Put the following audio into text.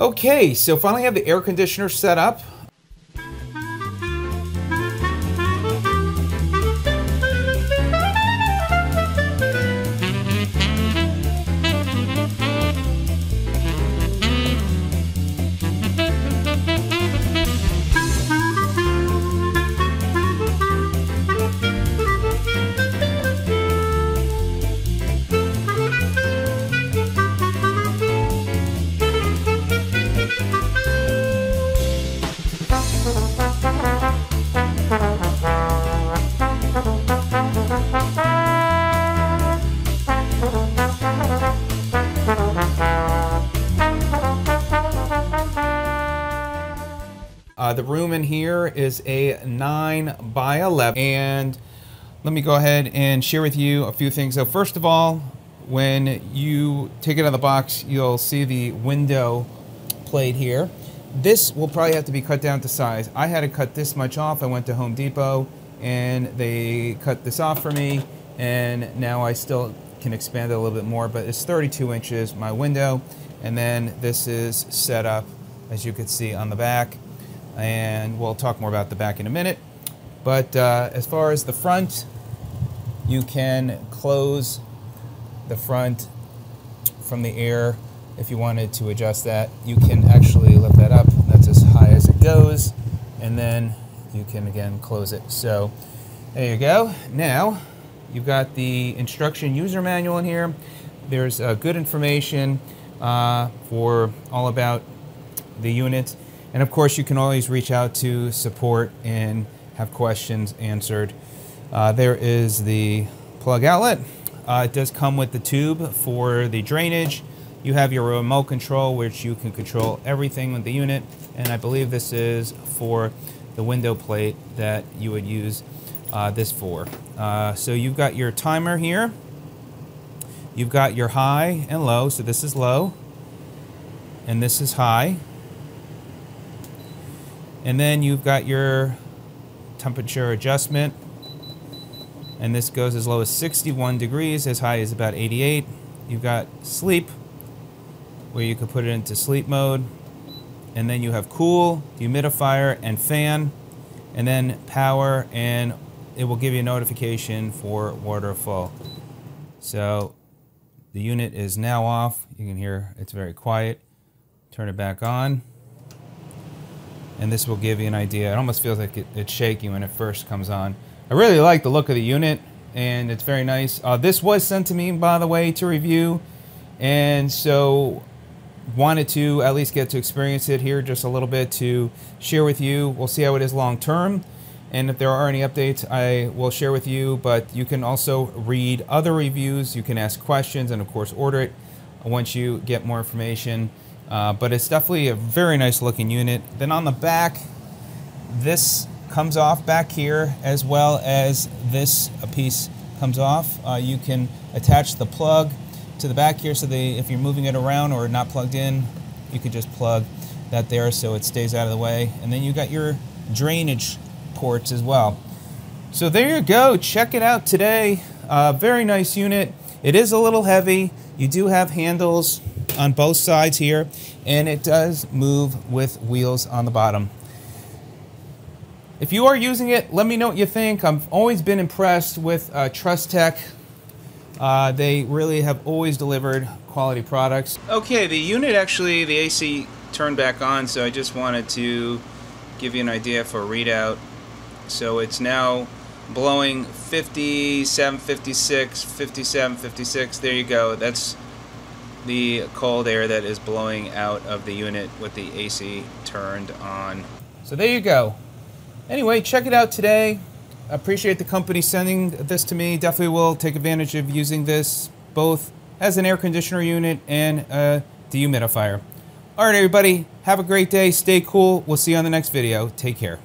Okay, so finally have the air conditioner set up. Uh, the room in here is a 9 by 11. And let me go ahead and share with you a few things. So, first of all, when you take it out of the box, you'll see the window plate here. This will probably have to be cut down to size. I had to cut this much off. I went to Home Depot and they cut this off for me. And now I still can expand it a little bit more, but it's 32 inches, my window. And then this is set up, as you can see on the back and we'll talk more about the back in a minute. But uh, as far as the front, you can close the front from the air if you wanted to adjust that. You can actually lift that up. That's as high as it goes. And then you can again close it. So there you go. Now you've got the instruction user manual in here. There's uh, good information uh, for all about the unit. And of course, you can always reach out to support and have questions answered. Uh, there is the plug outlet. Uh, it does come with the tube for the drainage. You have your remote control, which you can control everything with the unit. And I believe this is for the window plate that you would use uh, this for. Uh, so you've got your timer here. You've got your high and low. So this is low, and this is high. And then you've got your temperature adjustment. And this goes as low as 61 degrees, as high as about 88. You've got sleep, where you can put it into sleep mode. And then you have cool, humidifier, and fan. And then power, and it will give you a notification for waterfall. So the unit is now off. You can hear it's very quiet. Turn it back on and this will give you an idea. It almost feels like it, it's shaky when it first comes on. I really like the look of the unit, and it's very nice. Uh, this was sent to me, by the way, to review, and so wanted to at least get to experience it here just a little bit to share with you. We'll see how it is long term. And if there are any updates, I will share with you. But you can also read other reviews. You can ask questions and, of course, order it once you get more information. Uh, but it's definitely a very nice looking unit. Then on the back, this comes off back here as well as this piece comes off. Uh, you can attach the plug to the back here so they, if you're moving it around or not plugged in, you could just plug that there so it stays out of the way. And then you got your drainage ports as well. So there you go. Check it out today. Uh, very nice unit. It is a little heavy. You do have handles on both sides here, and it does move with wheels on the bottom. If you are using it, let me know what you think. I've always been impressed with uh, TRUSTECH. Uh, they really have always delivered quality products. Okay, the unit actually, the AC turned back on, so I just wanted to give you an idea for a readout. So it's now blowing 57, 56, 57, 56. There you go. That's the cold air that is blowing out of the unit with the AC turned on. So there you go. Anyway, check it out today. Appreciate the company sending this to me. Definitely will take advantage of using this both as an air conditioner unit and a dehumidifier. All right, everybody, have a great day. Stay cool. We'll see you on the next video. Take care.